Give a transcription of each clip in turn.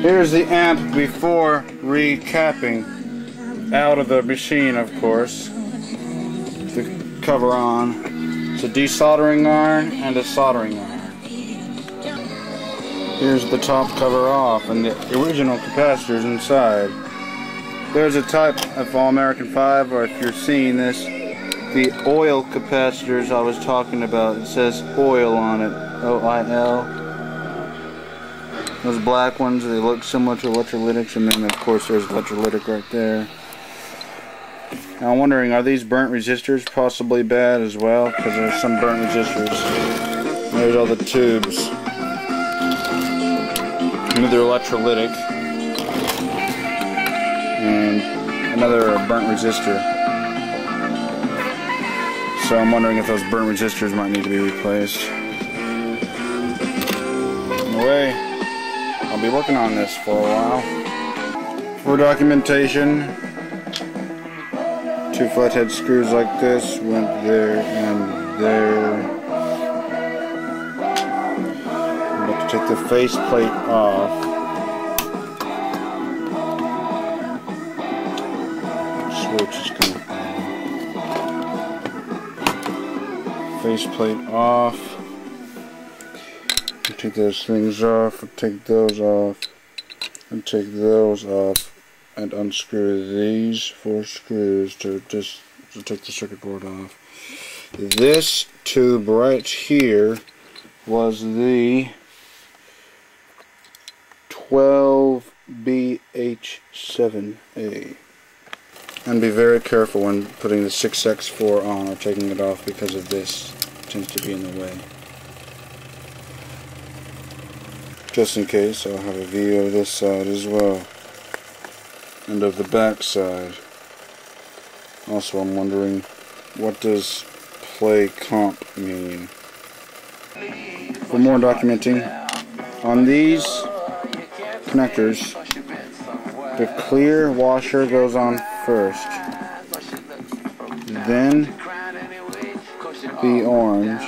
Here's the amp before recapping. Out of the machine, of course. The cover on. It's a desoldering iron and a soldering iron. Here's the top cover off and the original capacitors inside. There's a type of All American 5, or if you're seeing this, the oil capacitors I was talking about. It says oil on it. O-I-L. Those black ones, they look similar to electrolytics, and then of course there's electrolytic right there. Now I'm wondering, are these burnt resistors possibly bad as well? Because there's some burnt resistors. There's all the tubes. Another electrolytic. And another burnt resistor. So I'm wondering if those burnt resistors might need to be replaced. Anyway, I'll be working on this for a while. For documentation, two flathead screws like this went there and there. I'm about to take the face plate off. Switch is coming faceplate off. Take those things off, take those off, and take those off, and unscrew these four screws to just to take the circuit board off. This tube right here was the 12BH7A. And be very careful when putting the 6X4 on or taking it off because of this. It tends to be in the way. Just in case, I'll have a view of this side as well. And of the back side. Also, I'm wondering, what does play comp mean? For more documenting, on these connectors, the clear washer goes on first. Then the orange.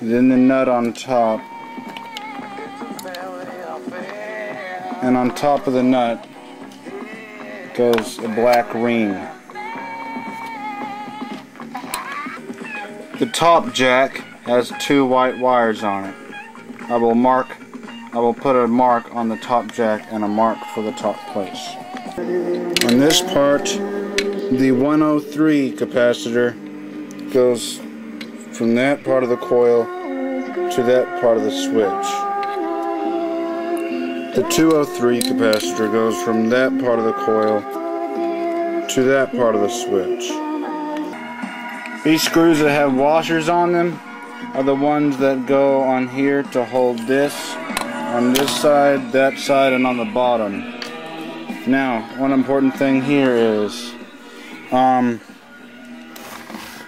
Then the nut on top. And on top of the nut goes a black ring. The top jack has two white wires on it. I will mark I will put a mark on the top jack and a mark for the top place. On this part, the 103 capacitor goes from that part of the coil to that part of the switch. The 203 capacitor goes from that part of the coil to that part of the switch. These screws that have washers on them are the ones that go on here to hold this on this side, that side, and on the bottom. Now, one important thing here is um,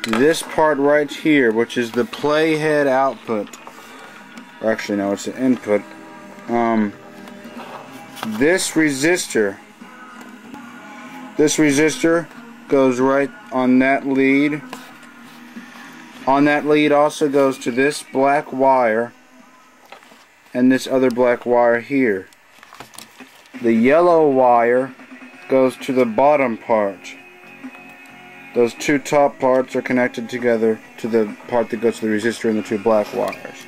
this part right here, which is the playhead output, or actually no, it's the input. Um, this resistor, this resistor goes right on that lead. On that lead also goes to this black wire and this other black wire here. The yellow wire goes to the bottom part. Those two top parts are connected together to the part that goes to the resistor and the two black wires.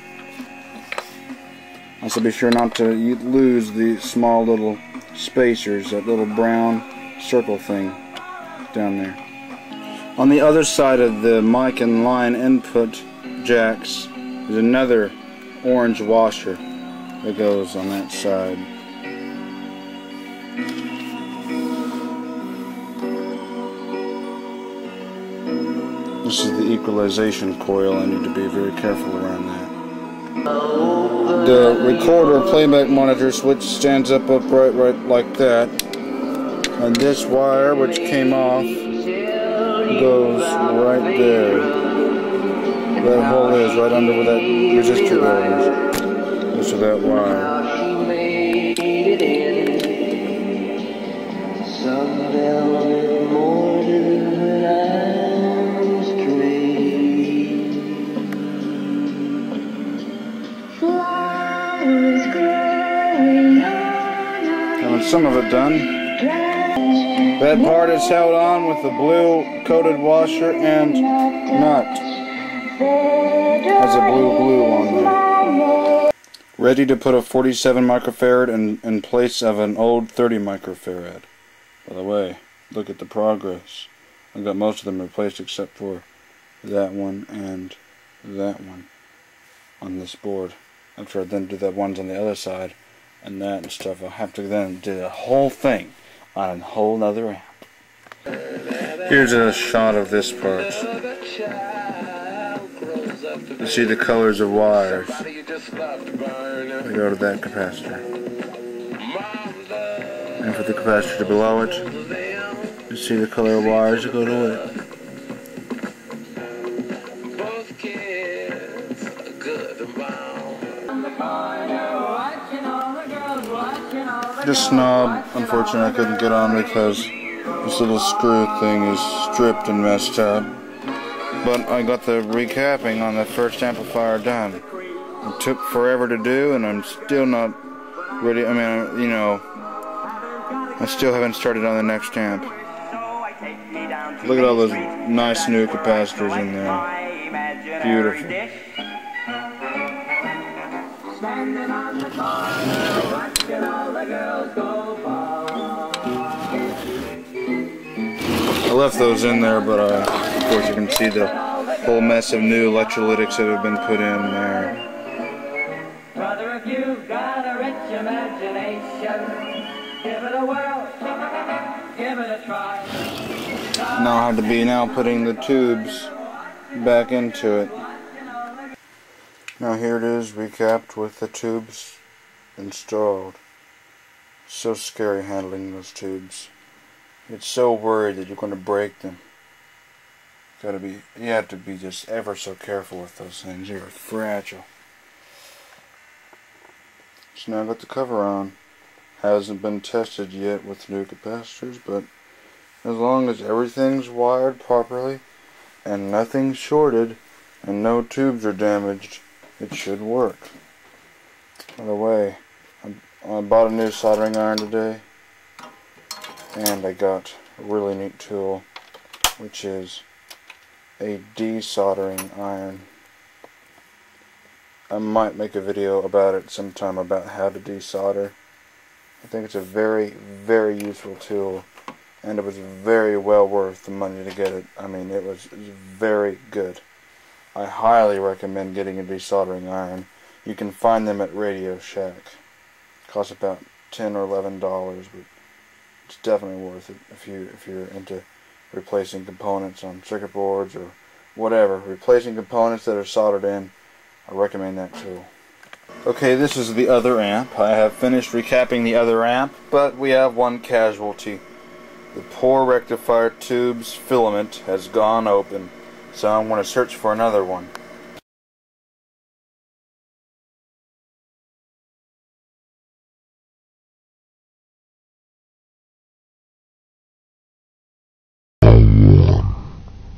Also be sure not to lose the small little spacers, that little brown circle thing down there. On the other side of the mic and line input jacks is another orange washer that goes on that side. This is the equalization coil. I need to be very careful around that. Oh. The recorder playback monitor switch stands up upright right like that. And this wire, which came off, goes right there. That hole is right under where that resistor goes to that wire. Some of it done. That part is held on with the blue coated washer and nut. Has a blue glue on there. Ready to put a 47 microfarad in, in place of an old 30 microfarad. By the way, look at the progress. I've got most of them replaced except for that one and that one on this board. After I then do the ones on the other side and that and stuff, I'll have to then do the whole thing on a whole nother amp. Here's a shot of this part. You see the colors of wires. We go to that capacitor. And for the capacitor below it, you see the color of wires that go to it. This knob, unfortunately, I couldn't get on because this little screw thing is stripped and messed up. But I got the recapping on the first amplifier done. It took forever to do, and I'm still not ready. I mean, you know, I still haven't started on the next amp. Look at all those nice new capacitors in there. Beautiful. I left those in there, but uh, of course you can see the whole mess of new electrolytics that have been put in there. Brother, if you've got a rich imagination, give it a whirl, give it a try. Now I have to be now putting the tubes back into it. Now here it is recapped with the tubes installed. So scary handling those tubes. It's so worried that you're going to break them. Gotta be, you have to be just ever so careful with those things. They're fragile. So now I got the cover on. Hasn't been tested yet with new capacitors, but as long as everything's wired properly and nothing's shorted and no tubes are damaged, it should work. By the way, I bought a new soldering iron today and I got a really neat tool which is a desoldering iron. I might make a video about it sometime about how to desolder. I think it's a very, very useful tool and it was very well worth the money to get it. I mean, it was very good. I highly recommend getting a desoldering iron. You can find them at Radio Shack costs about ten or eleven dollars, but it's definitely worth it if you if you're into replacing components on circuit boards or whatever. Replacing components that are soldered in, I recommend that tool. Okay, this is the other amp. I have finished recapping the other amp, but we have one casualty. The poor rectifier tube's filament has gone open, so I'm going to search for another one.